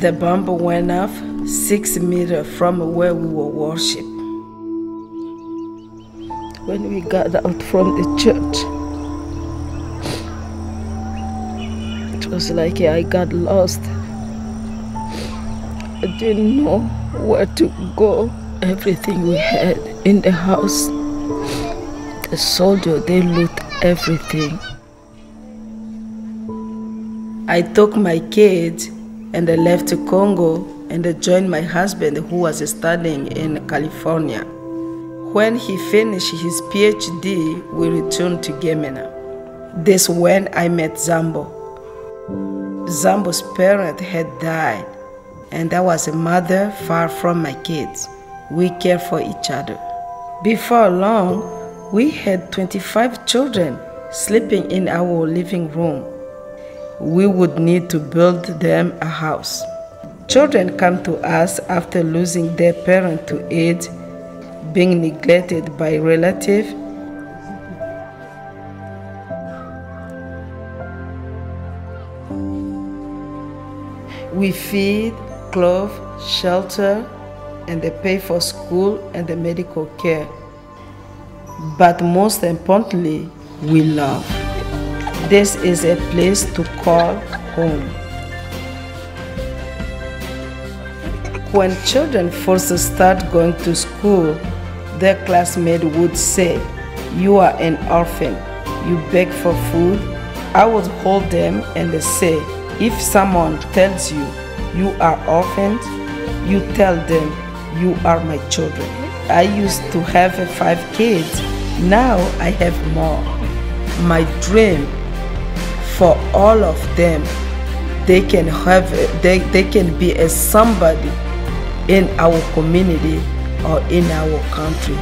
The bomb went off six meters from where we were worship. When we got out from the church, it was like I got lost. I didn't know where to go. Everything we had in the house, the soldier, they loot everything. I took my kids and I left to Congo and I joined my husband who was studying in California. When he finished his PhD, we returned to Gemena. This when I met Zambo. Zambo's parent had died, and I was a mother far from my kids. We cared for each other. Before long, we had 25 children sleeping in our living room we would need to build them a house. Children come to us after losing their parent to age, being neglected by relatives. We feed, clothe, shelter, and they pay for school and the medical care. But most importantly, we love. This is a place to call home. When children first start going to school, their classmate would say, You are an orphan. You beg for food. I would hold them and say, If someone tells you you are orphaned, you tell them you are my children. I used to have five kids. Now I have more. My dream for all of them they can have they, they can be a somebody in our community or in our country